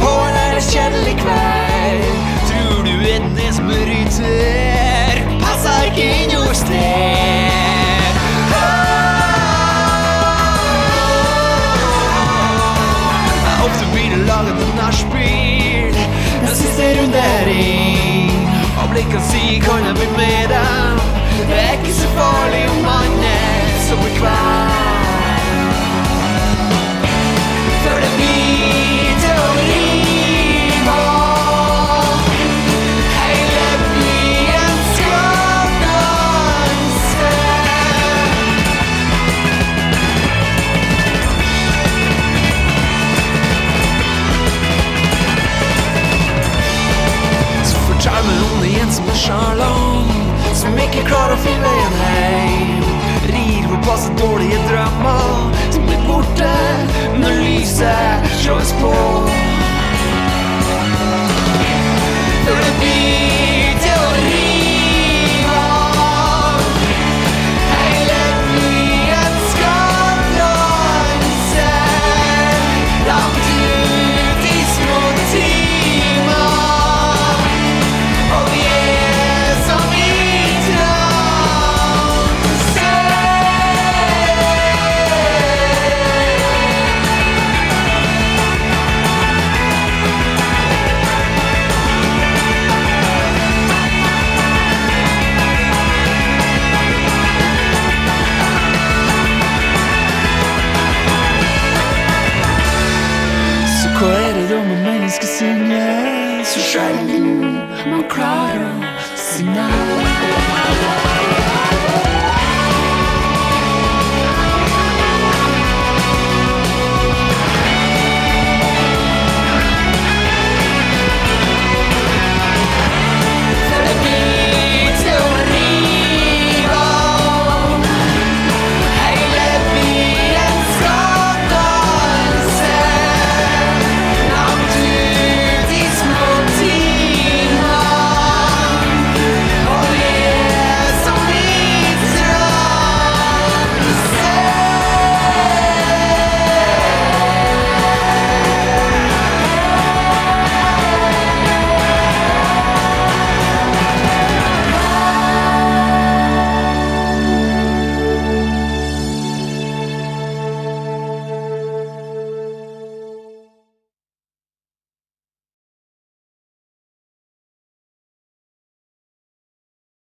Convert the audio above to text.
på en ellers kveld. Tror du etnes bryter passer ikke inn noe sted. Ofte blir laget en nachspiel. Den siste rundering. Og blikkene sier kan jeg bli med dem? Det er ikke så farlig om man er så bekvem. Som er sjalong Som ikke klarer å finne veien heim. Rir på passe dårlige drømmer Som blir borte når lyset slås på med menneskesinnet så sjelden man klarer å si nei?